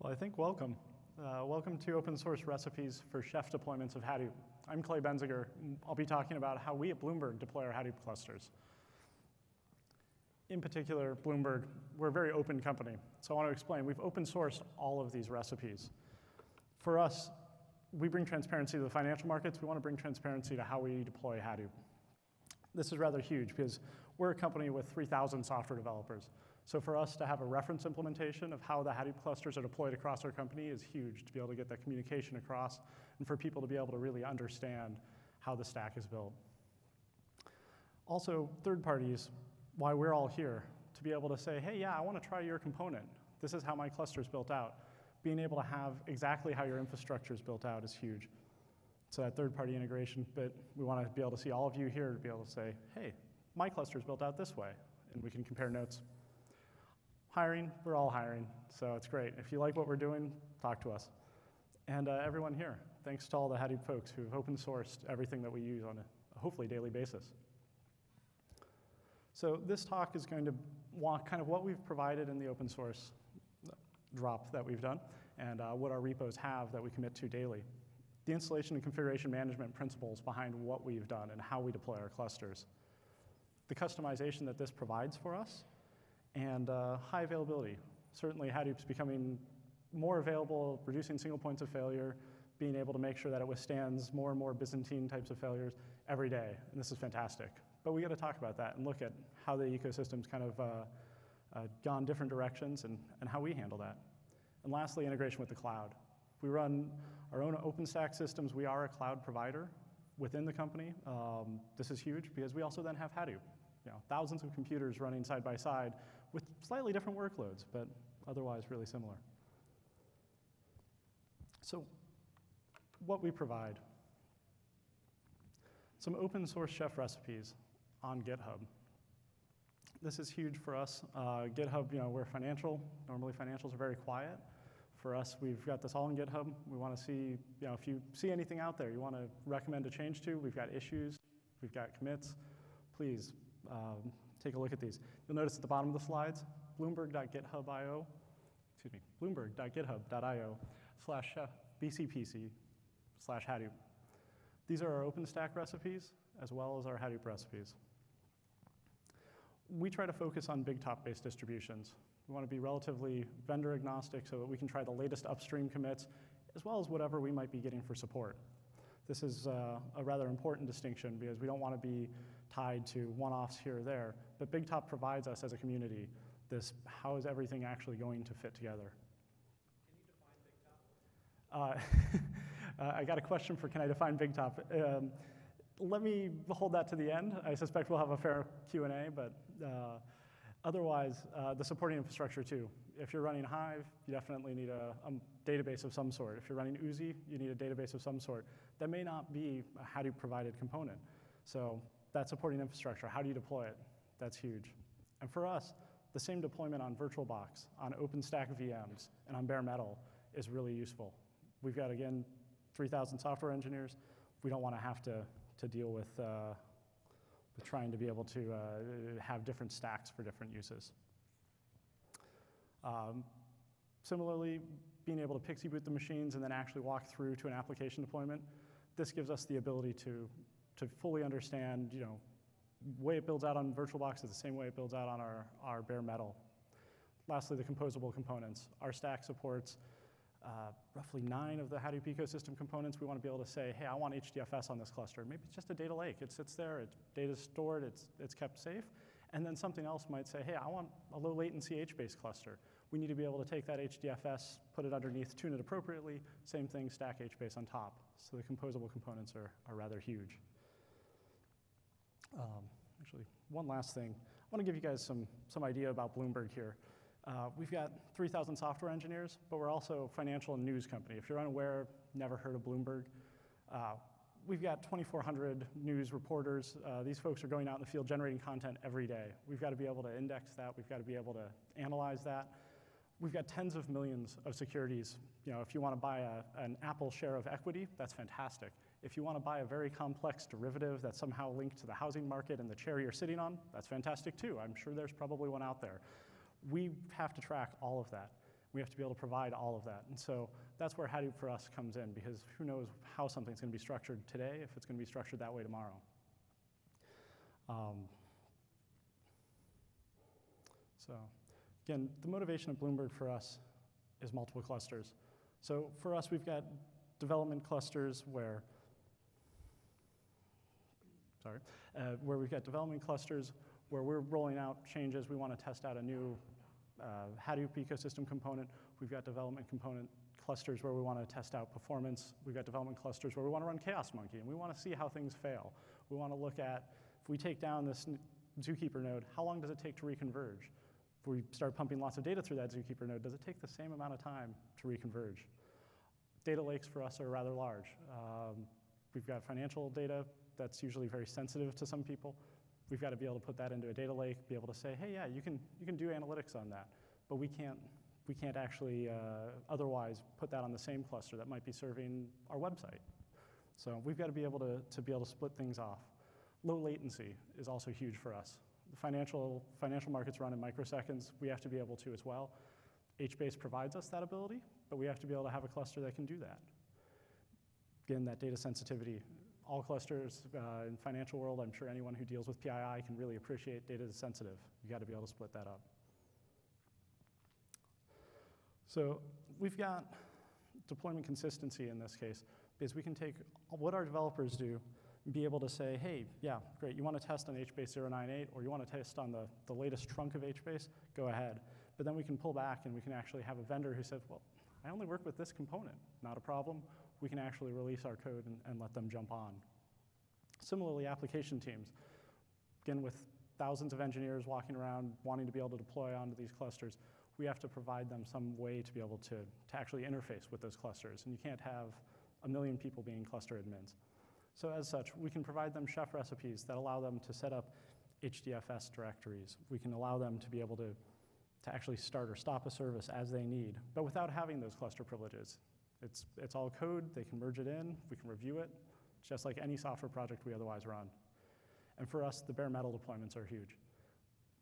Well, I think welcome. Uh, welcome to Open Source Recipes for Chef Deployments of Hadoop. I'm Clay Baenziger. I'll be talking about how we at Bloomberg deploy our Hadoop clusters. In particular, Bloomberg, we're a very open company. So I want to explain, we've open sourced all of these recipes. For us, we bring transparency to the financial markets. We want to bring transparency to how we deploy Hadoop. This is rather huge because we're a company with 3,000 software developers. So for us to have a reference implementation of how the Hadoop clusters are deployed across our company is huge to be able to get that communication across and for people to be able to really understand how the stack is built. Also, third parties, why we're all here, to be able to say, hey, yeah, I want to try your component. This is how my cluster is built out. Being able to have exactly how your infrastructure is built out is huge. So that third-party integration bit, we want to be able to see all of you here to be able to say, hey, my cluster is built out this way, and we can compare notes. Hiring, we're all hiring, so it's great. If you like what we're doing, talk to us. And uh, everyone here, thanks to all the Hadoop folks who've open sourced everything that we use on a hopefully daily basis. So this talk is going to walk kind of what we've provided in the open source drop that we've done and uh, what our repos have that we commit to daily. The installation and configuration management principles behind what we've done and how we deploy our clusters. The customization that this provides for us and uh, high availability. Certainly Hadoop's becoming more available, reducing single points of failure, being able to make sure that it withstands more and more Byzantine types of failures every day, and this is fantastic. But we got to talk about that and look at how the ecosystem's kind of uh, uh, gone different directions and, and how we handle that. And lastly, integration with the cloud. We run our own OpenStack systems. We are a cloud provider within the company. Um, this is huge because we also then have Hadoop. You know, thousands of computers running side by side with slightly different workloads, but otherwise really similar. So what we provide. Some open source chef recipes on GitHub. This is huge for us. Uh, GitHub, you know, we're financial. Normally financials are very quiet. For us, we've got this all on GitHub. We want to see, you know, if you see anything out there you want to recommend a change to, we've got issues, we've got commits. Please um, take a look at these. You'll notice at the bottom of the slides, bloomberg.github.io, excuse me, bloomberg.github.io slash uh, bcpc slash Hadoop. These are our OpenStack recipes as well as our Hadoop recipes. We try to focus on BigTop-based distributions. We want to be relatively vendor agnostic so that we can try the latest upstream commits as well as whatever we might be getting for support. This is uh, a rather important distinction because we don't want to be tied to one-offs here or there, but BigTop provides us as a community this how is everything actually going to fit together. Uh, uh, I got a question for can I define BigTop? Um, let me hold that to the end. I suspect we'll have a fair Q&A, but uh, otherwise, uh, the supporting infrastructure too. If you're running Hive, you definitely need a, a, database of some sort. If you're running Oozie, you need a database of some sort. That may not be a Hadoop provided component. So that supporting infrastructure, how do you deploy it? That's huge. And for us, the same deployment on VirtualBox, on OpenStack VMs, and on bare metal is really useful. We've got, again, 3,000 software engineers. We don't want to have to, to deal with, uh, with trying to be able to uh, have different stacks for different uses. Um, similarly, being able to PXE boot the machines and then actually walk through to an application deployment, this gives us the ability to to fully understand, you know, way it builds out on VirtualBox is the same way it builds out on our, our bare metal. Lastly, the composable components. Our stack supports uh, roughly nine of the Hadoop ecosystem components. We want to be able to say, hey, I want HDFS on this cluster. Maybe it's just a data lake. It sits there, it's data's stored, it's, it's kept safe. And then something else might say, hey, I want a low latency HBase cluster. We need to be able to take that HDFS, put it underneath, tune it appropriately. Same thing, stack HBase on top. So the composable components are, are rather huge. Um, actually, one last thing. I want to give you guys some, some idea about Bloomberg here. Uh, we've got 3,000 software engineers, but we're also a financial and news company. If you're unaware, never heard of Bloomberg, uh, we've got 2,400 news reporters. Uh, these folks are going out in the field generating content every day. We've got to be able to index that. We've got to be able to analyze that. We've got tens of millions of securities. You know, if you want to buy a, an Apple share of equity, that's fantastic. If you want to buy a very complex derivative that's somehow linked to the housing market and the chair you're sitting on, that's fantastic too. I'm sure there's probably one out there. We have to track all of that. We have to be able to provide all of that. And so that's where Hadoop for us comes in because who knows how something's going to be structured today if it's going to be structured that way tomorrow. Um, so again, the motivation of Bloomberg for us is multiple clusters. So for us, we've got development clusters where, sorry, uh, where we've got development clusters where we're rolling out changes. We want to test out a new uh, Hadoop ecosystem component. We've got development component clusters where we want to test out performance. We've got development clusters where we want to run Chaos Monkey, and we want to see how things fail. We want to look at, if we take down this Zookeeper node, how long does it take to reconverge? If we start pumping lots of data through that Zookeeper node, does it take the same amount of time to reconverge? Data lakes for us are rather large. Um, we've got financial data that's usually very sensitive to some people. We've got to be able to put that into a data lake, be able to say, hey, yeah, you can, you can do analytics on that. But we can't, we can't actually uh, otherwise put that on the same cluster that might be serving our website. So we've got to be able to, to be able to split things off. Low latency is also huge for us. The financial, financial markets run in microseconds. We have to be able to as well. HBase provides us that ability, but we have to be able to have a cluster that can do that. Again, that data sensitivity. All clusters uh, in financial world, I'm sure anyone who deals with PII can really appreciate data is sensitive. You got to be able to split that up. So we've got deployment consistency in this case because we can take what our developers do and be able to say, hey, yeah, great, you want to test on HBase 098 or you want to test on the, the latest trunk of HBase, go ahead. But then we can pull back and we can actually have a vendor who says, well, I only work with this component, not a problem. We can actually release our code and, and let them jump on. Similarly, application teams, again, with thousands of engineers walking around wanting to be able to deploy onto these clusters, we have to provide them some way to be able to, to actually interface with those clusters. And you can't have a million people being cluster admins. So as such, we can provide them chef recipes that allow them to set up HDFS directories. We can allow them to be able to, to actually start or stop a service as they need, but without having those cluster privileges. It's, it's all code, they can merge it in, we can review it, just like any software project we otherwise run. And for us, the bare metal deployments are huge.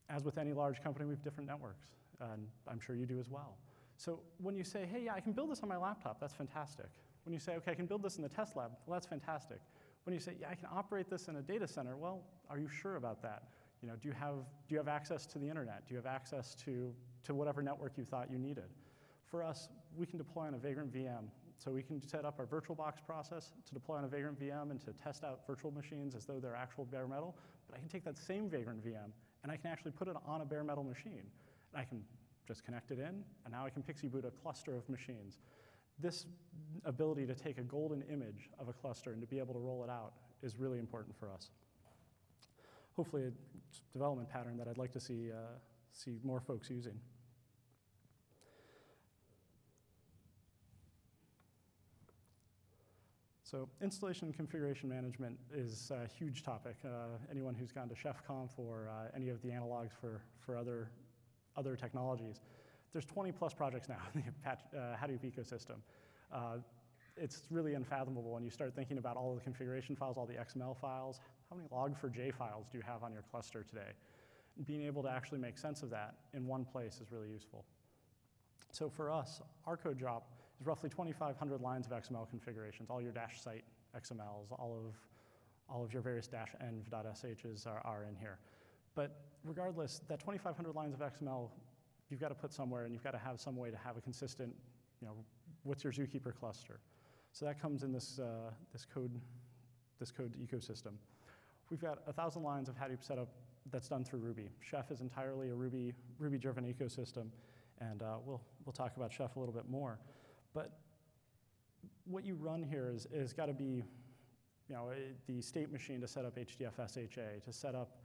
As with any large company, we have different networks, and I'm sure you do as well. So when you say, hey, yeah, I can build this on my laptop, that's fantastic. When you say, okay, I can build this in the test lab, well, that's fantastic. When you say, yeah, I can operate this in a data center, well, are you sure about that? You know, do you have, do you have access to the internet? Do you have access to, to whatever network you thought you needed? For us, we can deploy on a Vagrant VM. So we can set up our VirtualBox process to deploy on a Vagrant VM and to test out virtual machines as though they're actual bare metal. But I can take that same Vagrant VM and I can actually put it on a bare metal machine. And I can just connect it in, and now I can PXE boot a cluster of machines. This ability to take a golden image of a cluster and to be able to roll it out is really important for us. Hopefully, a development pattern that I'd like to see, uh, see more folks using. So installation configuration management is a huge topic. Uh, anyone who's gone to ChefConf or uh, any of the analogs for, for other, other technologies there's 20 plus projects now in the uh, Hadoop ecosystem. Uh, it's really unfathomable when you start thinking about all the configuration files, all the XML files. How many log4j files do you have on your cluster today? Being able to actually make sense of that in one place is really useful. So for us, our code drop is roughly 2,500 lines of XML configurations, all your dash site XMLs, all of, all of your various dash env.shs are, are in here. But regardless, that 2,500 lines of XML you've got to put somewhere and you've got to have some way to have a consistent, you know, what's your zookeeper cluster? So that comes in this, uh, this, code, this code ecosystem. We've got a thousand lines of Hadoop setup that's done through Ruby. Chef is entirely a Ruby, Ruby-driven ecosystem, and uh, we'll, we'll talk about Chef a little bit more. But what you run here is, is got to be, you know, eh, the state machine to set up HDFS HA, to set up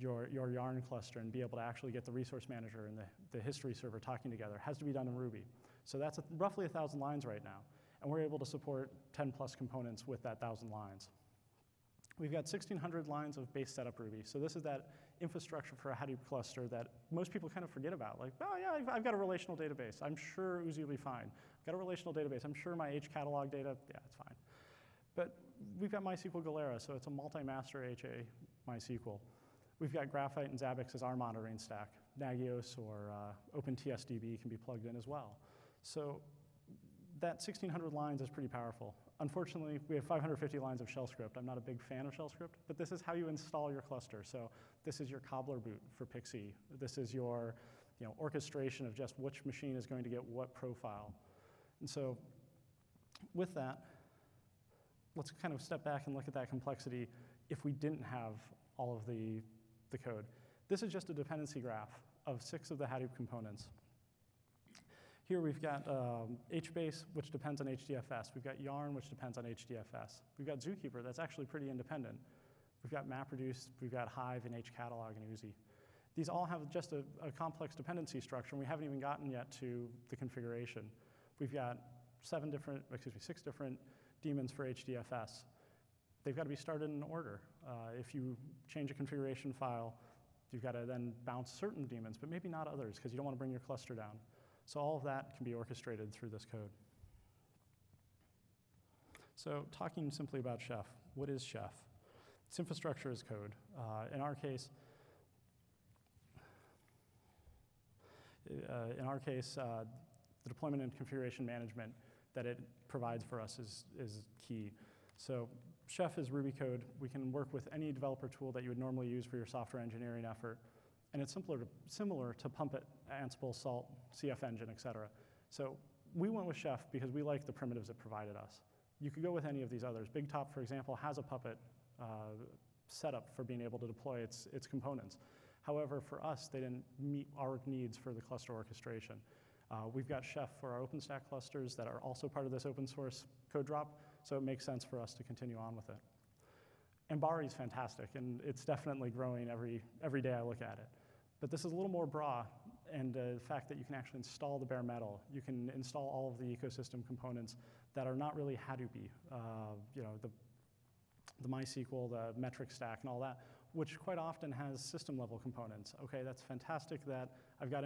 your, your yarn cluster and be able to actually get the resource manager and the, the history server talking together. It has to be done in Ruby. So that's a, roughly 1,000 lines right now. And we're able to support 10 plus components with that 1,000 lines. We've got 1,600 lines of base setup Ruby. So this is that infrastructure for a Hadoop cluster that most people kind of forget about. Like, oh yeah, I've, I've got a relational database. I'm sure Oozie will be fine. I've got a relational database. I'm sure my HCatalog data, yeah, it's fine. But we've got MySQL Galera, so it's a multi-master HA MySQL. We've got Graphite and Zabbix as our monitoring stack. Nagios or uh, OpenTSDB can be plugged in as well. So that 1600 lines is pretty powerful. Unfortunately, we have 550 lines of shell script. I'm not a big fan of shell script, but this is how you install your cluster. So this is your cobbler boot for PXE. This is your you know, orchestration of just which machine is going to get what profile. And so with that, let's kind of step back and look at that complexity if we didn't have all of the, the code. This is just a dependency graph of six of the Hadoop components. Here we've got um, HBase, which depends on HDFS. We've got Yarn, which depends on HDFS. We've got Zookeeper, that's actually pretty independent. We've got MapReduce, we've got Hive and HCatalog and Oozie. These all have just a, a, complex dependency structure, and we haven't even gotten yet to the configuration. We've got seven different, excuse me, six different daemons for HDFS. They've got to be started in order. Uh, if you change a configuration file, you've got to then bounce certain daemons, but maybe not others, because you don't want to bring your cluster down. So all of that can be orchestrated through this code. So talking simply about Chef, what is Chef? It's infrastructure as code. Uh, in our case, uh, in our case, uh, the deployment and configuration management that it provides for us is, is key. So Chef is Ruby code. We can work with any developer tool that you would normally use for your software engineering effort. And it's simpler to, similar to Puppet, Ansible, Salt, CFEngine, et cetera. So we went with Chef because we like the primitives it provided us. You could go with any of these others. BigTop, for example, has a Puppet uh, setup for being able to deploy its, its components. However, for us, they didn't meet our needs for the cluster orchestration. Uh, we've got Chef for our OpenStack clusters that are also part of this open source code drop, so it makes sense for us to continue on with it. Ambari is fantastic, and it's definitely growing every, every day I look at it. But this is a little more broad, and uh, the fact that you can actually install the bare metal, you can install all of the ecosystem components that are not really Hadoopy, uh, you know, the, the MySQL, the metric stack, and all that, which quite often has system level components. Okay, that's fantastic that I've got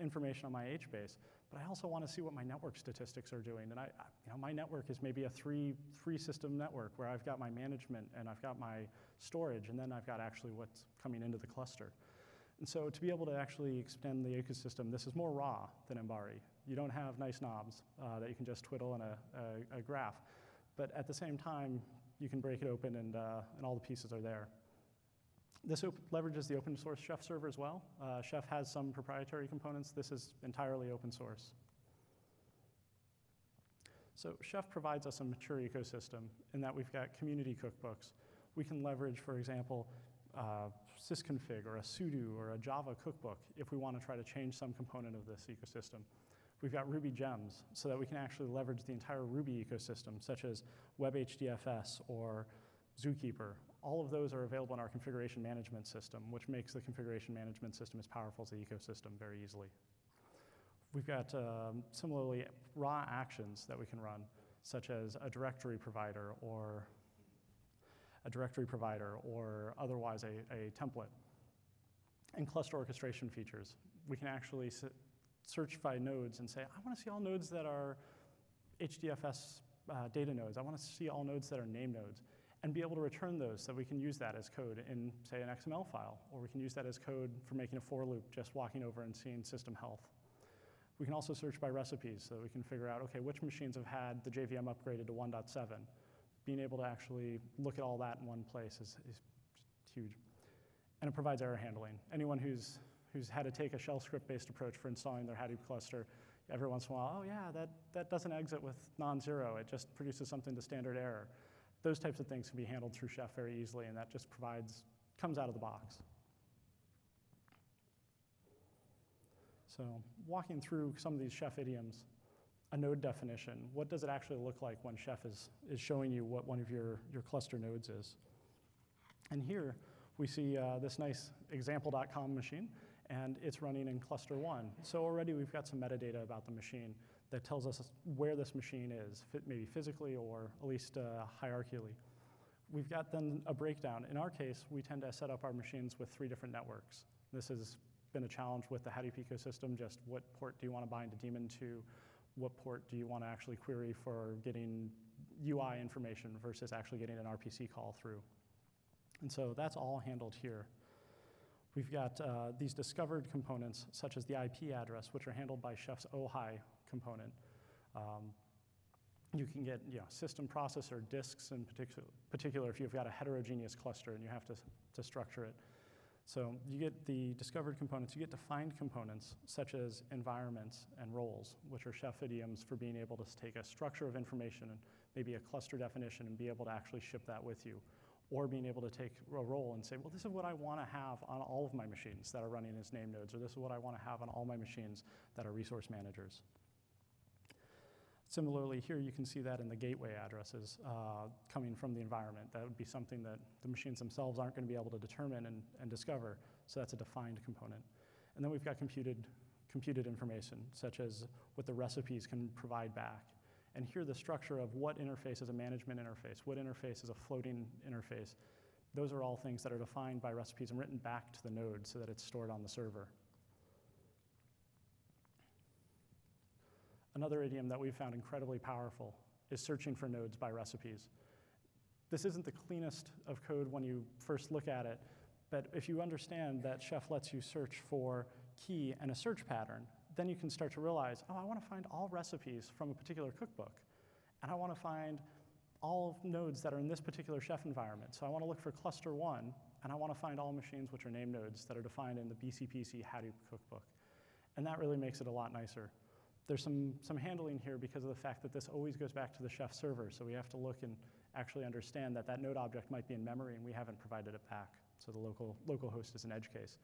information on my HBase, but I also want to see what my network statistics are doing. And I, I, you know, my network is maybe a three, three system network where I've got my management and I've got my storage, and then I've got actually what's coming into the cluster. And so to be able to actually extend the ecosystem, this is more raw than Ambari. You don't have nice knobs uh, that you can just twiddle in a, a, a, graph. But at the same time, you can break it open and, uh, and all the pieces are there. This leverages the open source Chef server as well. Uh, Chef has some proprietary components. This is entirely open source. So Chef provides us a mature ecosystem in that we've got community cookbooks. We can leverage, for example, uh, sysconfig or a sudo or a Java cookbook if we want to try to change some component of this ecosystem. We've got Ruby gems so that we can actually leverage the entire Ruby ecosystem, such as WebHDFS or Zookeeper all of those are available in our configuration management system, which makes the configuration management system as powerful as the ecosystem very easily. We've got um, similarly raw actions that we can run, such as a directory provider or a directory provider or otherwise a, a template. And cluster orchestration features. We can actually search by nodes and say, I want to see all nodes that are HDFS uh, data nodes. I want to see all nodes that are name nodes and be able to return those so we can use that as code in, say, an XML file, or we can use that as code for making a for loop, just walking over and seeing system health. We can also search by recipes so we can figure out, okay, which machines have had the JVM upgraded to 1.7. Being able to actually look at all that in one place is, is huge. And it provides error handling. Anyone who's, who's had to take a shell script-based approach for installing their Hadoop cluster, every once in a while, oh yeah, that, that doesn't exit with non-zero. It just produces something to standard error. Those types of things can be handled through Chef very easily, and that just provides, comes out of the box. So walking through some of these Chef idioms, a node definition, what does it actually look like when Chef is, is showing you what one of your, your cluster nodes is? And here we see uh, this nice example.com machine, and it's running in cluster one. So already we've got some metadata about the machine that tells us where this machine is, maybe physically or at least uh, hierarchically. We've got then a breakdown. In our case, we tend to set up our machines with three different networks. This has been a challenge with the Hadoop ecosystem, just what port do you want to bind a daemon to? What port do you want to actually query for getting UI information versus actually getting an RPC call through? And so that's all handled here. We've got uh, these discovered components, such as the IP address, which are handled by Chef's Ohai component. Um, you can get you know, system processor disks in particular, particular if you've got a heterogeneous cluster and you have to, to structure it. So you get the discovered components, you get defined components such as environments and roles, which are chef idioms for being able to take a structure of information and maybe a cluster definition and be able to actually ship that with you. Or being able to take a role and say, well, this is what I want to have on all of my machines that are running as name nodes, or this is what I want to have on all my machines that are resource managers. Similarly, here you can see that in the gateway addresses uh, coming from the environment. That would be something that the machines themselves aren't going to be able to determine and, and discover, so that's a defined component. And then we've got computed, computed information, such as what the recipes can provide back. And here the structure of what interface is a management interface, what interface is a floating interface. Those are all things that are defined by recipes and written back to the node so that it's stored on the server. Another idiom that we've found incredibly powerful is searching for nodes by recipes. This isn't the cleanest of code when you first look at it, but if you understand that Chef lets you search for key and a search pattern, then you can start to realize, oh, I want to find all recipes from a particular cookbook. And I want to find all nodes that are in this particular chef environment. So I want to look for cluster one, and I want to find all machines which are named nodes that are defined in the BCPC Hadoop cookbook. And that really makes it a lot nicer. There's some, some handling here because of the fact that this always goes back to the chef server, so we have to look and actually understand that that node object might be in memory and we haven't provided it back. So the local, local host is an edge case.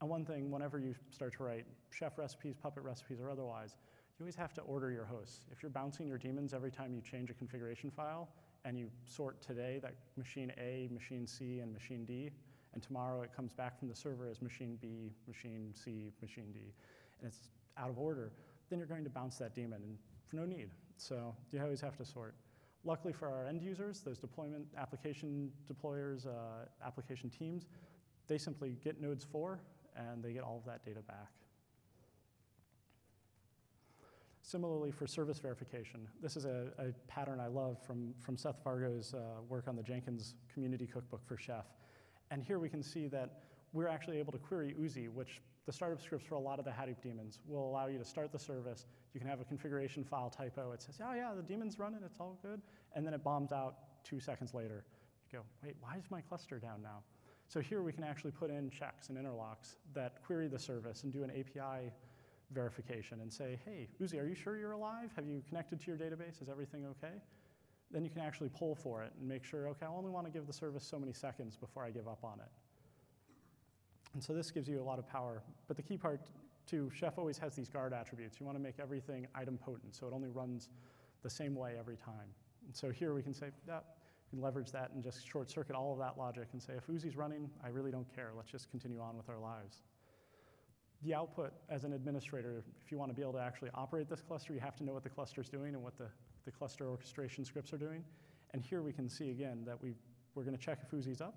And one thing, whenever you start to write chef recipes, puppet recipes, or otherwise, you always have to order your hosts. If you're bouncing your daemons every time you change a configuration file, and you sort today that machine A, machine C, and machine D, and tomorrow it comes back from the server as machine B, machine C, machine D, and it's out of order, then you're going to bounce that daemon and for no need. So you always have to sort. Luckily for our end users, those deployment application deployers, uh, application teams, they simply get nodes 4 and they get all of that data back. Similarly, for service verification, this is a, a, pattern I love from, from Seth Vargo's uh, work on the Jenkins community cookbook for Chef. And here we can see that we're actually able to query Oozie, which the startup scripts for a lot of the Hadoop daemons will allow you to start the service. You can have a configuration file typo. It says, oh yeah, the daemon's running, it's all good. And then it bombs out two seconds later. You go, wait, why is my cluster down now? So here we can actually put in checks and interlocks that query the service and do an API verification and say, hey, Oozie, are you sure you're alive? Have you connected to your database? Is everything okay? Then you can actually pull for it and make sure, okay, I only want to give the service so many seconds before I give up on it. And so this gives you a lot of power. But the key part, too, Chef always has these guard attributes. You want to make everything idempotent, so it only runs the same way every time. And so here we can say, yeah, we can leverage that and just short circuit all of that logic and say, if Oozie's running, I really don't care. Let's just continue on with our lives. The output as an administrator, if you want to be able to actually operate this cluster, you have to know what the cluster is doing and what the, the cluster orchestration scripts are doing. And here we can see again that we, we're going to check if Oozie's up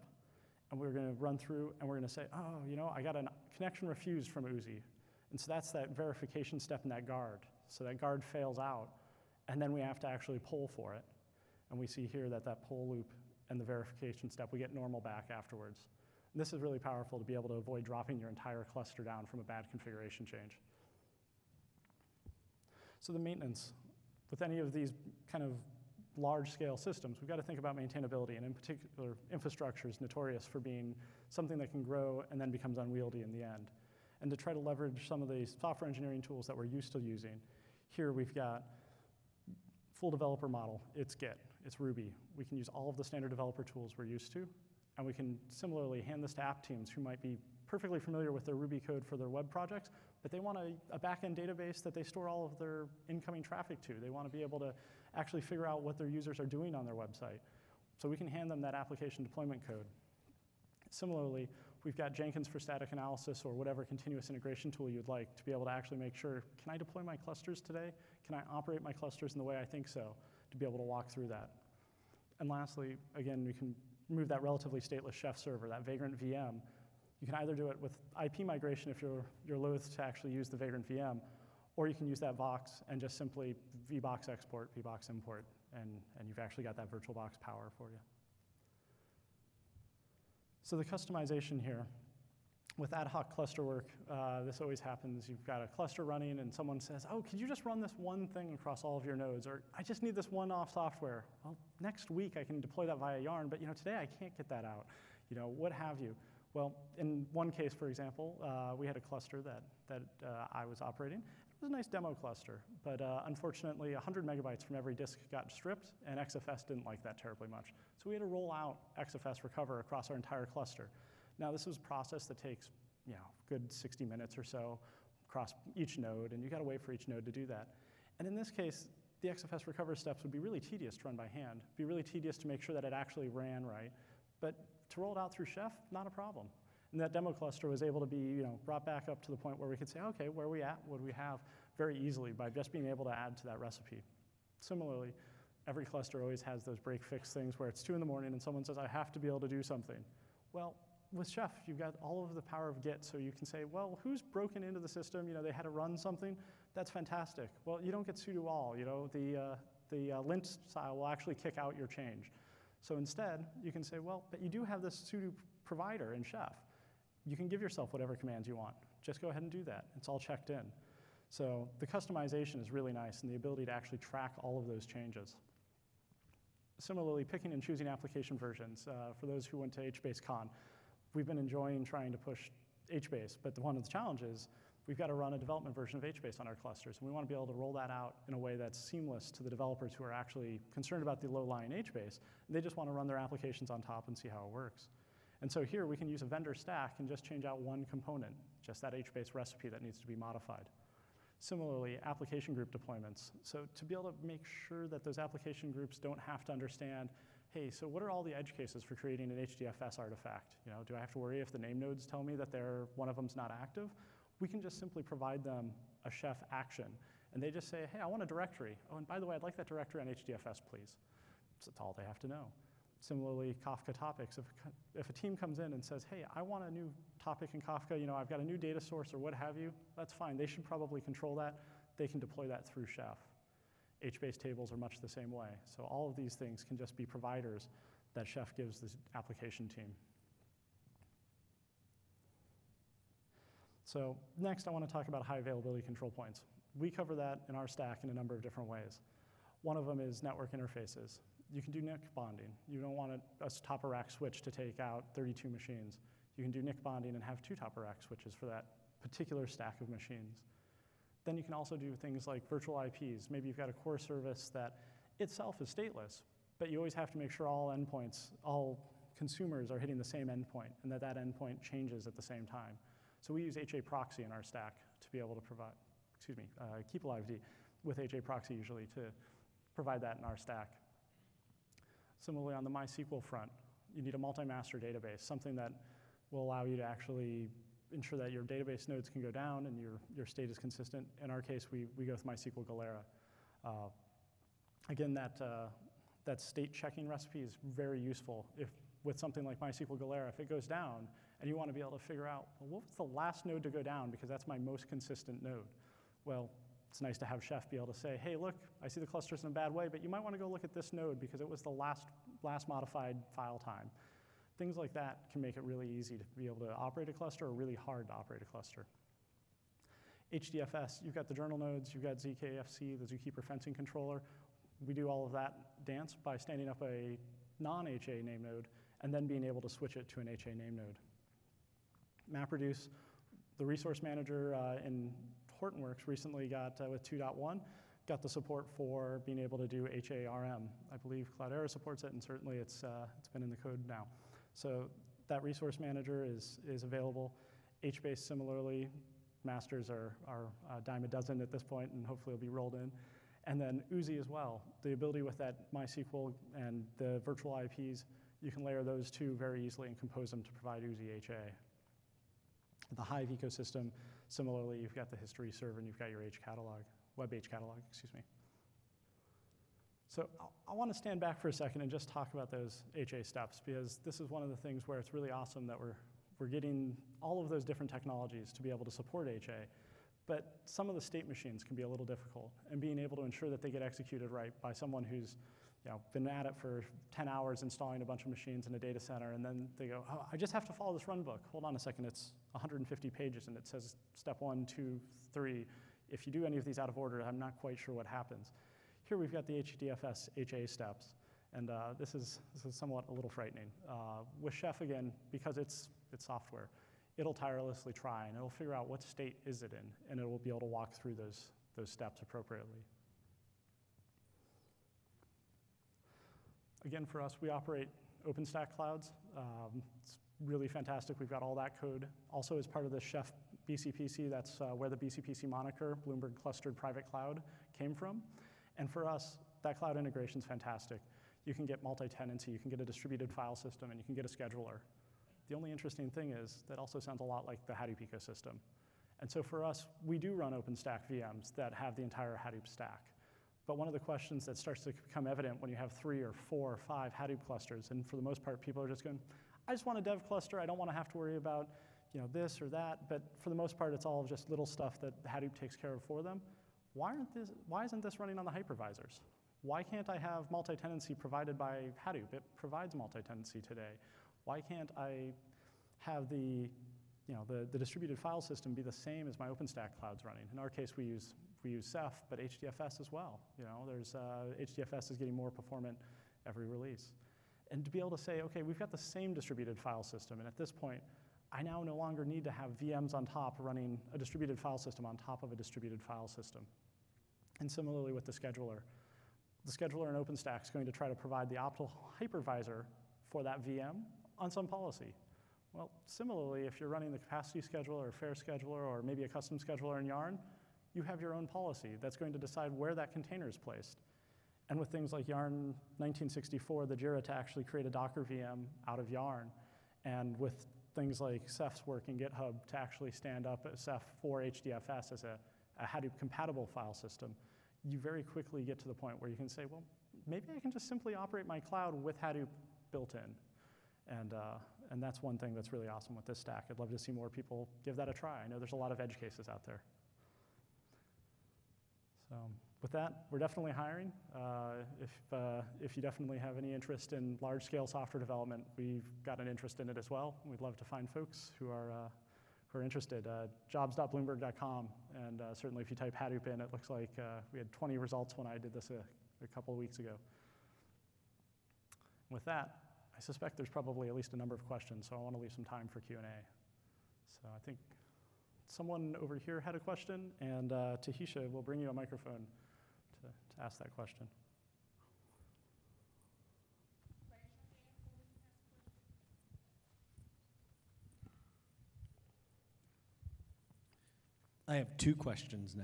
and we're going to run through and we're going to say, oh, you know, I got a connection refused from Oozie. And so that's that verification step in that guard. So that guard fails out, and then we have to actually pull for it. And we see here that that pull loop and the verification step, we get normal back afterwards. And this is really powerful to be able to avoid dropping your entire cluster down from a bad configuration change. So the maintenance, with any of these kind of large scale systems, we've got to think about maintainability, and in particular, infrastructure is notorious for being something that can grow and then becomes unwieldy in the end. And to try to leverage some of the software engineering tools that we're used to using, here we've got full developer model, it's Git, it's Ruby. We can use all of the standard developer tools we're used to, and we can similarly hand this to app teams who might be perfectly familiar with their Ruby code for their web projects, but they want a, a backend database that they store all of their incoming traffic to. They want to be able to actually figure out what their users are doing on their website. So we can hand them that application deployment code. Similarly, we've got Jenkins for static analysis or whatever continuous integration tool you'd like to be able to actually make sure, can I deploy my clusters today? Can I operate my clusters in the way I think so? To be able to walk through that. And lastly, again, we can move that relatively stateless chef server, that vagrant VM, you can either do it with IP migration if you're, you're loath to actually use the Vagrant VM, or you can use that Vox and just simply VBox export, VBox import, and, and you've actually got that VirtualBox power for you. So the customization here, with ad hoc cluster work, uh, this always happens. You've got a cluster running, and someone says, "Oh, could you just run this one thing across all of your nodes?" Or, "I just need this one-off software." Well, next week I can deploy that via Yarn, but you know today I can't get that out. You know, what have you? Well, in one case, for example, uh, we had a cluster that that uh, I was operating. Was a nice demo cluster, but uh, unfortunately, 100 megabytes from every disk got stripped, and XFS didn't like that terribly much. So we had to roll out XFS recover across our entire cluster. Now, this is a process that takes, you know, good 60 minutes or so across each node, and you got to wait for each node to do that. And in this case, the XFS recover steps would be really tedious to run by hand. Be really tedious to make sure that it actually ran right. But to roll it out through Chef, not a problem. And that demo cluster was able to be, you know, brought back up to the point where we could say, okay, where are we at? What do we have? Very easily by just being able to add to that recipe. Similarly, every cluster always has those break fix things where it's two in the morning and someone says, I have to be able to do something. Well, with Chef, you've got all of the power of Git, so you can say, well, who's broken into the system? You know, they had to run something. That's fantastic. Well, you don't get sudo all. You know, the, uh, the uh, lint style will actually kick out your change. So instead, you can say, well, but you do have this sudo provider in Chef. You can give yourself whatever commands you want. Just go ahead and do that. It's all checked in. So the customization is really nice and the ability to actually track all of those changes. Similarly, picking and choosing application versions. Uh, for those who went to HBaseCon, we've been enjoying trying to push HBase, but one of the challenges, we've got to run a development version of HBase on our clusters, and we want to be able to roll that out in a way that's seamless to the developers who are actually concerned about the low-lying HBase. And they just want to run their applications on top and see how it works. And so here we can use a vendor stack and just change out one component, just that HBase recipe that needs to be modified. Similarly, application group deployments. So to be able to make sure that those application groups don't have to understand hey, so what are all the edge cases for creating an HDFS artifact? You know, do I have to worry if the name nodes tell me that they're, one of them's not active? We can just simply provide them a chef action. And they just say, hey, I want a directory. Oh, and by the way, I'd like that directory on HDFS, please. So that's all they have to know. Similarly, Kafka topics. If, if a team comes in and says, hey, I want a new topic in Kafka, you know, I've got a new data source or what have you, that's fine. They should probably control that. They can deploy that through Chef. HBase tables are much the same way. So all of these things can just be providers that Chef gives the application team. So next, I want to talk about high availability control points. We cover that in our stack in a number of different ways. One of them is network interfaces. You can do NIC bonding. You don't want a, a top of rack switch to take out 32 machines. You can do NIC bonding and have two top of rack switches for that particular stack of machines. Then you can also do things like virtual IPs. Maybe you've got a core service that itself is stateless, but you always have to make sure all endpoints, all consumers are hitting the same endpoint and that that endpoint changes at the same time. So we use HA proxy in our stack to be able to provide, excuse me, uh, keepalived with HA proxy usually to provide that in our stack. Similarly, on the MySQL front, you need a multi-master database, something that will allow you to actually ensure that your database nodes can go down and your, your state is consistent. In our case, we, we go with MySQL Galera. Uh, again, that, uh, that state checking recipe is very useful. If with something like MySQL Galera, if it goes down and you want to be able to figure out, well, what was the last node to go down because that's my most consistent node? Well, it's nice to have Chef be able to say, hey, look, I see the cluster's in a bad way, but you might want to go look at this node because it was the last, last modified file time. Things like that can make it really easy to be able to operate a cluster or really hard to operate a cluster. HDFS, you've got the journal nodes, you've got ZKFC, the Zookeeper fencing controller. We do all of that dance by standing up a non-HA name node and then being able to switch it to an HA name node. MapReduce, the resource manager uh, in Hortonworks recently got, uh, with 2.1, got the support for being able to do HARM. I believe Cloudera supports it, and certainly it's, uh, it's been in the code now. So that resource manager is, is available. HBase similarly, masters are, are a dime a dozen at this point and hopefully will be rolled in. And then Oozie as well, the ability with that MySQL and the virtual IPs, you can layer those two very easily and compose them to provide Oozie HA. The Hive ecosystem, similarly, you've got the history server and you've got your HCatalog, web HCatalog, excuse me. So I want to stand back for a second and just talk about those HA steps because this is one of the things where it's really awesome that we're, we're getting all of those different technologies to be able to support HA. But some of the state machines can be a little difficult, and being able to ensure that they get executed right by someone who's you know, been at it for 10 hours installing a bunch of machines in a data center, and then they go, oh, I just have to follow this run book. Hold on a second, it's 150 pages, and it says step one, two, three. If you do any of these out of order, I'm not quite sure what happens. Here we've got the HDFS HA steps, and uh, this, is, this is somewhat a little frightening. Uh, with Chef, again, because it's, it's software, it'll tirelessly try, and it'll figure out what state is it in, and it will be able to walk through those, those steps appropriately. Again, for us, we operate OpenStack clouds. Um, it's really fantastic. We've got all that code. Also, as part of the Chef BCPC, that's uh, where the BCPC moniker, Bloomberg Clustered Private Cloud, came from. And for us, that cloud integration is fantastic. You can get multi-tenancy, you can get a distributed file system, and you can get a scheduler. The only interesting thing is that also sounds a lot like the Hadoop ecosystem. And so for us, we do run OpenStack VMs that have the entire Hadoop stack. But one of the questions that starts to become evident when you have three or four or five Hadoop clusters, and for the most part, people are just going, I just want a dev cluster. I don't want to have to worry about you know, this or that. But for the most part, it's all just little stuff that Hadoop takes care of for them. Why, aren't this, why isn't this running on the hypervisors? Why can't I have multi-tenancy provided by Hadoop? It provides multi-tenancy today. Why can't I have the, you know, the, the distributed file system be the same as my OpenStack clouds running? In our case, we use we use Ceph, but HDFS as well. You know, there's uh, HDFS is getting more performant every release. And to be able to say, okay, we've got the same distributed file system, and at this point, I now no longer need to have VMs on top running a distributed file system on top of a distributed file system. And similarly with the scheduler. The scheduler in OpenStack is going to try to provide the optimal hypervisor for that VM on some policy. Well, similarly, if you're running the capacity scheduler or fair scheduler or maybe a custom scheduler in Yarn, you have your own policy that's going to decide where that container is placed. And with things like Yarn 1964, the JIRA to actually create a Docker VM out of Yarn, and with things like Ceph's work in GitHub to actually stand up a Ceph for HDFS as a, a Hadoop compatible file system, you very quickly get to the point where you can say, well, maybe I can just simply operate my cloud with Hadoop built in. And, uh, and that's one thing that's really awesome with this stack. I'd love to see more people give that a try. I know there's a lot of edge cases out there. So with that, we're definitely hiring. Uh, if, uh, if you definitely have any interest in large-scale software development, we've got an interest in it as well. We'd love to find folks who are, uh, who are interested. Uh, jobs.bloomberg.com, and uh, certainly if you type Hadoop in, it looks like uh, we had 20 results when I did this a, a couple of weeks ago. With that, I suspect there's probably at least a number of questions, so I want to leave some time for Q&A. So I think someone over here had a question, and uh, Tahisha will bring you a microphone to, to ask that question. I have two questions now.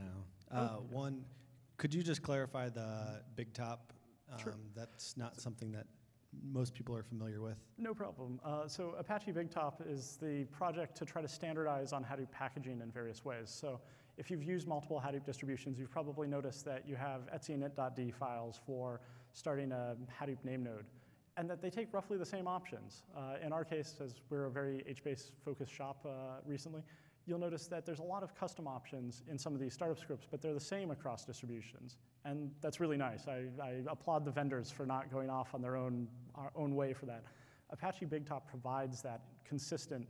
Uh, Oh. One, could you just clarify the BigTop? Sure. Um, That's not something that most people are familiar with. No problem. Uh, so Apache BigTop is the project to try to standardize on Hadoop packaging in various ways. So if you've used multiple Hadoop distributions, you've probably noticed that you have etc init.d files for starting a Hadoop name node, and that they take roughly the same options. Uh, in our case, as we're a very HBase focused shop uh, recently, you'll notice that there's a lot of custom options in some of these startup scripts, but they're the same across distributions. And that's really nice. I, I applaud the vendors for not going off on their own, own way for that. Apache BigTop provides that consistent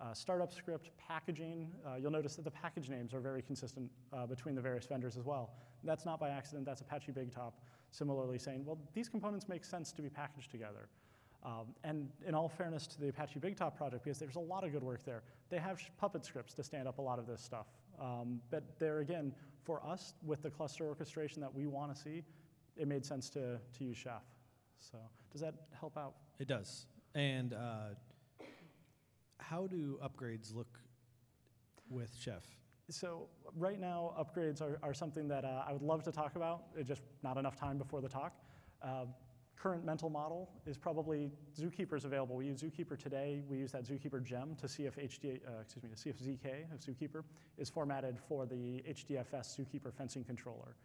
uh, startup script packaging. Uh, you'll notice that the package names are very consistent uh, between the various vendors as well. That's not by accident, that's Apache BigTop similarly saying, well, these components make sense to be packaged together. Um, and in all fairness to the Apache BigTop project, because there's a lot of good work there, they have Puppet scripts to stand up a lot of this stuff. Um, but there again, for us, with the cluster orchestration that we want to see, it made sense to, to use Chef. So does that help out? It does. And uh, how do upgrades look with Chef? So right now, upgrades are, are something that uh, I would love to talk about. It's just not enough time before the talk. Uh, current mental model is probably Zookeeper is available. We use Zookeeper today. We use that Zookeeper gem to see if HD, uh, excuse me, to see if ZK of Zookeeper is formatted for the HDFS Zookeeper fencing controller,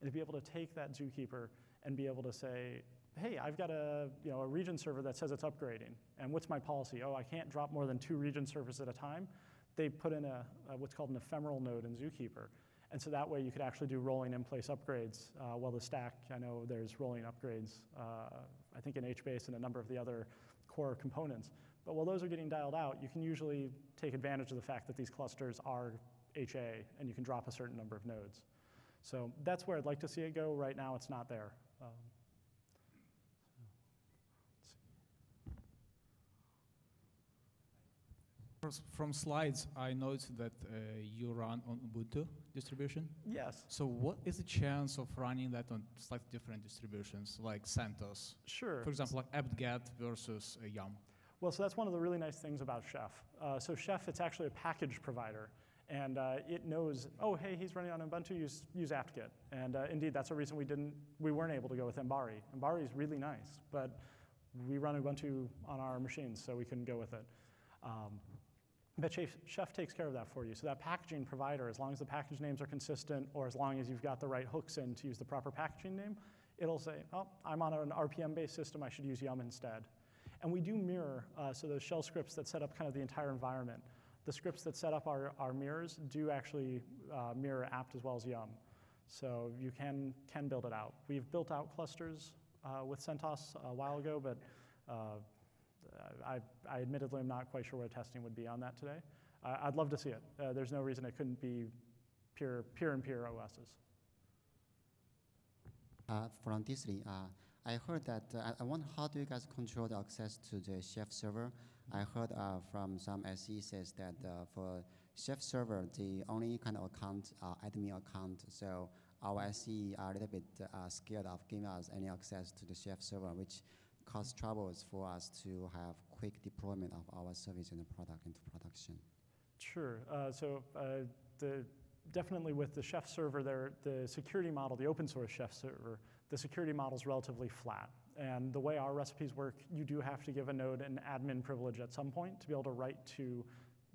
and to be able to take that Zookeeper and be able to say, hey, I've got a you know a region server that says it's upgrading, and what's my policy? Oh, I can't drop more than two region servers at a time. They put in a, a what's called an ephemeral node in Zookeeper, And so that way you could actually do rolling in place upgrades. Uh, well, the stack, I know there's rolling upgrades, uh, I think in HBase and a number of the other core components. But while those are getting dialed out, you can usually take advantage of the fact that these clusters are HA and you can drop a certain number of nodes. So that's where I'd like to see it go. Right now, it's not there. Um, From slides, I noticed that uh, you run on Ubuntu distribution. yes, So what is the chance of running that on slightly different distributions, like CentOS? sure. For example, like apt-get versus uh, Yum. Well, so that's one of the really nice things about Chef. Uh, so Chef, it's actually a package provider, and uh, it knows, oh, hey, he's running on Ubuntu, use, use apt-get. And uh, indeed, that's a reason we didn't, we weren't able to go with Ambari. Ambari is really nice, but we run Ubuntu on our machines, so we couldn't go with it. Um, but Chef, takes care of that for you. So that packaging provider, as long as the package names are consistent, or as long as you've got the right hooks in to use the proper packaging name, it'll say, oh, I'm on an RPM-based system, I should use Yum instead. And we do mirror, uh, so those shell scripts that set up kind of the entire environment, the scripts that set up our, our mirrors do actually uh, mirror apt as well as Yum. So you can, can build it out. We've built out clusters uh, with CentOS a while ago, but uh, I, I admittedly am not quite sure where testing would be on that today. Uh, I'd love to see it. Uh, there's no reason it couldn't be pure, pure and pure OSs. Uh, from Disney, uh, I heard that, uh, I- I wonder how do you guys control the access to the Chef server? I heard uh, from some SE says that for Chef server, the only kind of account, admin account, so our SE are a little bit scared of giving us any access to the Chef server, which cause troubles for us to have quick deployment of our service and product into production. Sure. Uh, so uh, the, definitely with the Chef server, there, the security model, the open source Chef server, the security model is relatively flat. And the way our recipes work, you do have to give a node an admin privilege at some point to be able to write to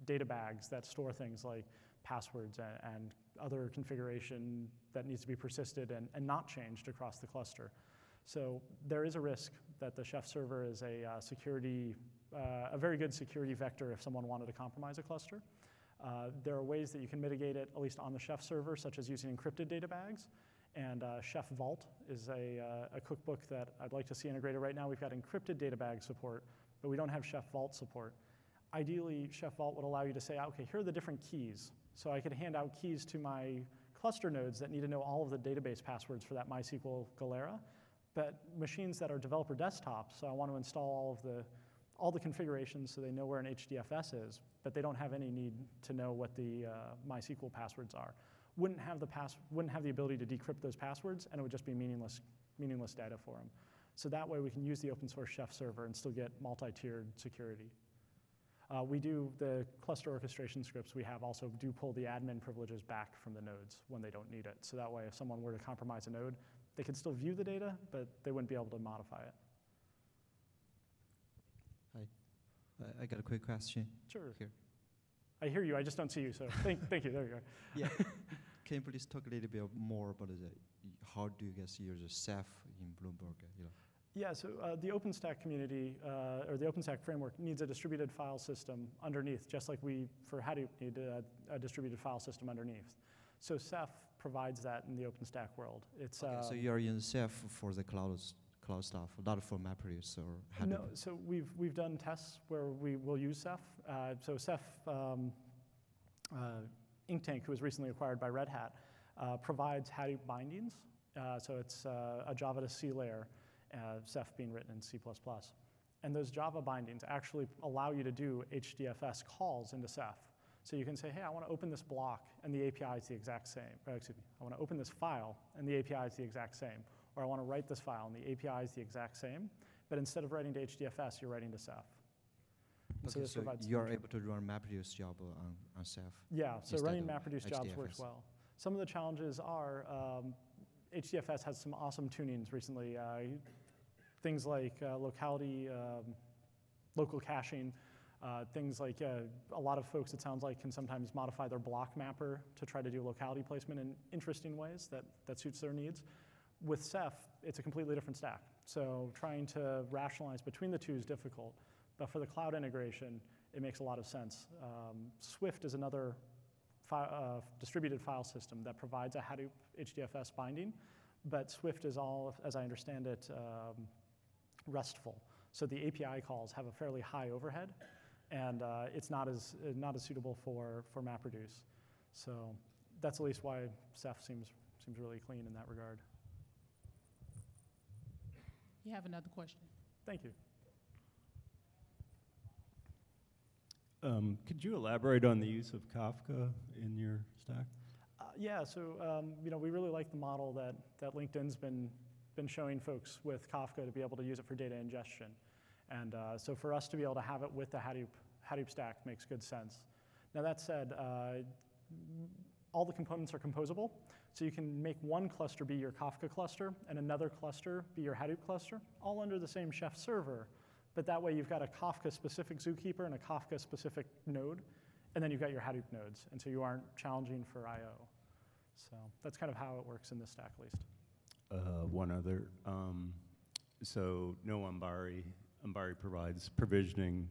data bags that store things like passwords and, and other configuration that needs to be persisted and, and not changed across the cluster. So there is a risk that the Chef server is a uh, security, uh, a very good security vector if someone wanted to compromise a cluster. Uh, there are ways that you can mitigate it, at least on the Chef server, such as using encrypted data bags. And uh, Chef Vault is a, uh, a cookbook that I'd like to see integrated right now. We've got encrypted data bag support, but we don't have Chef Vault support. Ideally, Chef Vault would allow you to say, okay, here are the different keys. So I could hand out keys to my cluster nodes that need to know all of the database passwords for that MySQL Galera. But machines that are developer desktops, so I want to install all of the all the configurations so they know where an HDFS is, but they don't have any need to know what the uh, MySQL passwords are. Wouldn't have the pass wouldn't have the ability to decrypt those passwords, and it would just be meaningless meaningless data for them. So that way we can use the open source Chef server and still get multi-tiered security. Uh, we do the cluster orchestration scripts we have also do pull the admin privileges back from the nodes when they don't need it. So that way, if someone were to compromise a node, they could still view the data, but they wouldn't be able to modify it. I- I got a quick question. Sure. Here. I hear you. I just don't see you. So thank, thank you. There you go. Yeah. Can you please talk a little bit more about the, how do you guys use the Ceph in Bloomberg? You know? Yeah, so uh, the OpenStack community, uh, or the OpenStack framework, needs a distributed file system underneath, just like we, for Hadoop, need a, a distributed file system underneath. So Ceph provides that in the OpenStack world. It's Okay, so um, you are using Ceph for the cloud, cloud stuff, not for MapReduce or Hadoop? No, so we've, we've done tests where we will use Ceph. Uh, so Ceph, um, uh, Inktank, who was recently acquired by Red Hat, uh, provides Hadoop bindings. Uh, so it's uh, a Java to C layer, uh, Ceph being written in C++. And those Java bindings actually allow you to do HDFS calls into Ceph. So you can say, hey, I want to open this block, and the API is the exact same. Or excuse me, I want to open this file, and the API is the exact same. Or I want to write this file, and the API is the exact same. But instead of writing to HDFS, you're writing to Ceph. And Okay, this so provides you are able to run MapReduce job on, on Ceph? Yeah, so running MapReduce jobs works well. Some of the challenges are um, HDFS has some awesome tunings recently. Uh, things like uh, locality, um, local caching, uh, things like uh, a lot of folks, it sounds like, can sometimes modify their block mapper to try to do locality placement in interesting ways that, that suits their needs. With Ceph, it's a completely different stack. So trying to rationalize between the two is difficult. But for the cloud integration, it makes a lot of sense. Um, Swift is another fi- uh, distributed file system that provides a Hadoop HDFS binding, but Swift is all, as I understand it, um, RESTful. So the API calls have a fairly high overhead, and uh, it's not as, uh, not as suitable for, for MapReduce. So that's at least why Ceph seems, seems really clean in that regard. You have another question? Thank you. Um, could you elaborate on the use of Kafka in your stack? Uh, yeah, so um, you know we really like the model that, that LinkedIn's been been showing folks with Kafka to be able to use it for data ingestion, and uh, so for us to be able to have it with the Hadoop Hadoop stack makes good sense. Now that said, uh, all the components are composable, so you can make one cluster be your Kafka cluster and another cluster be your Hadoop cluster, all under the same Chef server. But that way you've got a Kafka-specific zookeeper and a Kafka-specific node, and then you've got your Hadoop nodes, and so you aren't challenging for I/O. So that's kind of how it works in this stack, at least. Uh, one other. Um, so no Ambari provides provisioning.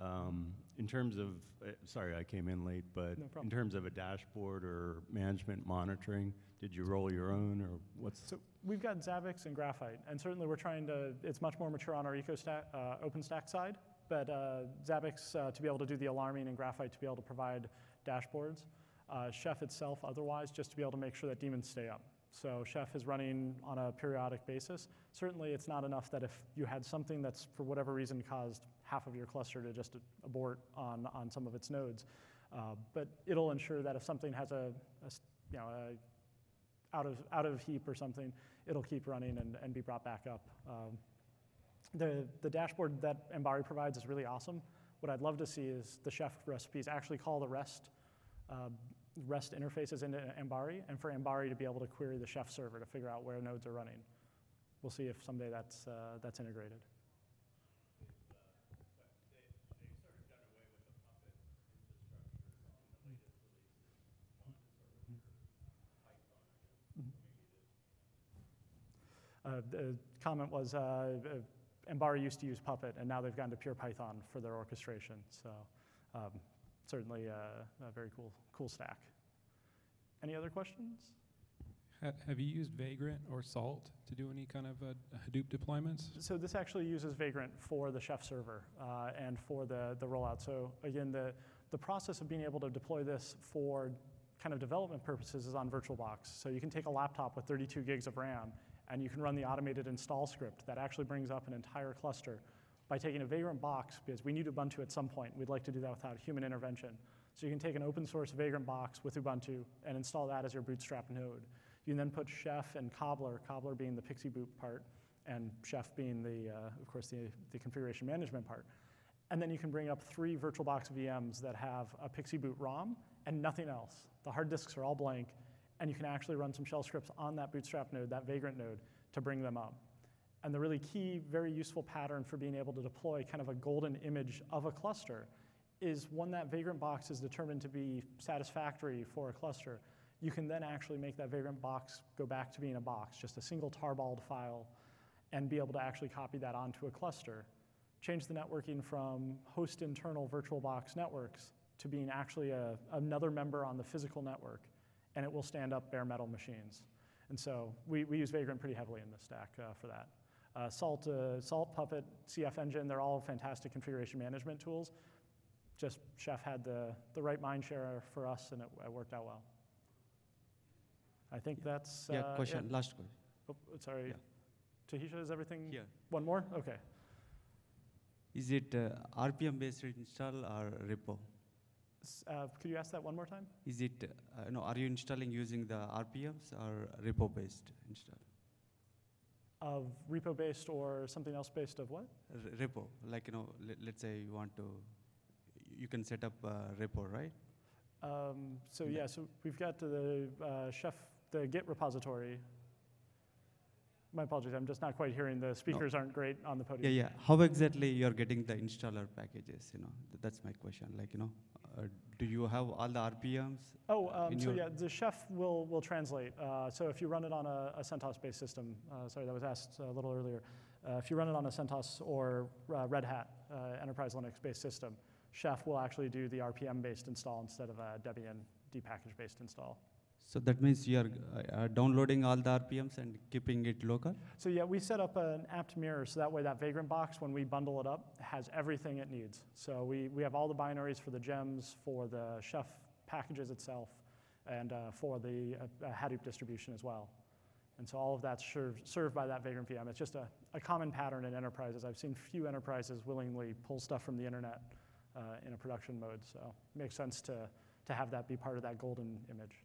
Um, in terms of, uh, sorry, I came in late, but No in terms of a dashboard or management monitoring, did you roll your own or what's? So we've got Zabbix and Graphite, and certainly we're trying to, it's much more mature on our EcoStack, uh, OpenStack side, but uh, Zabbix uh, to be able to do the alarming and Graphite to be able to provide dashboards. Uh, Chef itself, otherwise, just to be able to make sure that daemons stay up. So Chef is running on a periodic basis. Certainly, it's not enough that if you had something that's for whatever reason caused half of your cluster to just abort on, on some of its nodes, uh, but it'll ensure that if something has a, a you know, a out of, out of heap or something, it'll keep running and, and be brought back up. Um, the, the dashboard that Ambari provides is really awesome. What I'd love to see is the chef recipes actually call the REST, uh, REST interfaces into Ambari, and for Ambari to be able to query the chef server to figure out where nodes are running. We'll see if someday that's, uh, that's integrated. Uh, the comment was uh, uh, Ambari used to use Puppet, and now they've gone to pure Python for their orchestration. So um, certainly uh, a very cool, cool stack. Any other questions? Have you used Vagrant or Salt to do any kind of uh, Hadoop deployments? So this actually uses Vagrant for the Chef server uh, and for the, the rollout. So again, the, the process of being able to deploy this for kind of development purposes is on VirtualBox. So you can take a laptop with 32 gigs of RAM and you can run the automated install script that actually brings up an entire cluster by taking a Vagrant box, because we need Ubuntu at some point. We'd like to do that without human intervention. So you can take an open source Vagrant box with Ubuntu and install that as your bootstrap node. You can then put Chef and Cobbler, Cobbler being the PXE boot part, and Chef being the, uh, of course, the, the configuration management part. And then you can bring up three VirtualBox VMs that have a PXE boot ROM and nothing else. The hard disks are all blank, and you can actually run some shell scripts on that bootstrap node, that Vagrant node, to bring them up. And the really key, very useful pattern for being able to deploy kind of a golden image of a cluster is when that Vagrant box is determined to be satisfactory for a cluster, you can then actually make that Vagrant box go back to being a box, just a single tarballed file, and be able to actually copy that onto a cluster. Change the networking from host internal VirtualBox networks to being actually a, another member on the physical network, and it will stand up bare metal machines. And so we, we use Vagrant pretty heavily in the stack uh, for that. Uh, Salt, uh, Salt, Puppet, CFEngine, they're all fantastic configuration management tools. Just Chef had the, the right mind share for us, and it, it worked out well. I think that's. Yeah, uh, question, last question. Oh, sorry. Yeah. Tahisha, is everything? Here. One more? Okay. Is it uh, RPM based install or repo? Uh, could you ask that one more time? Is it, uh, no, are you installing using the RPMs or repo based install? Of repo based or something else based of what? R- repo, like, you know, let, let's say you want to, you can set up a repo, right? Um, so Yeah. yeah, so we've got the uh, chef, the Git repository. My apologies, I'm just not quite hearing. The speakers aren't great on the podium. yeah. Yeah. How exactly you're getting the installer packages, you know? Th- That's my question, like, you know, uh, do you have all the RPMs? Oh, um, so yeah, the chef will, will translate. Uh, so if you run it on a, a CentOS-based system, uh, sorry, that was asked a little earlier. Uh, if you run it on a CentOS or uh, Red Hat uh, enterprise Linux-based system, Chef will actually do the RPM-based install instead of a Debian depackage-based install. So that means you are uh, downloading all the RPMs and keeping it local? So yeah, we set up an apt mirror, so that way that Vagrant box, when we bundle it up, has everything it needs. So we, we have all the binaries for the gems, for the Chef packages itself, and uh, for the uh, uh, Hadoop distribution as well. And so all of that's served, served by that Vagrant VM. It's just a, a common pattern in enterprises. I've seen few enterprises willingly pull stuff from the internet uh, in a production mode, so it makes sense to, to have that be part of that golden image.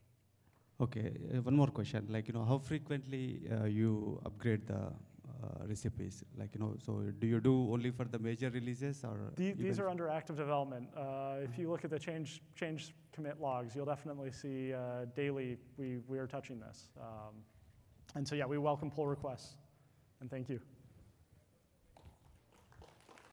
Okay, uh, one more question. Like, you know, how frequently uh, you upgrade the uh, recipes? Like, you know, so do you do only for the major releases or? The- These are under active development. Uh, If you look at the change, change commit logs, you'll definitely see uh, daily, we, we are touching this. Um, And so, yeah, we welcome pull requests, and thank you.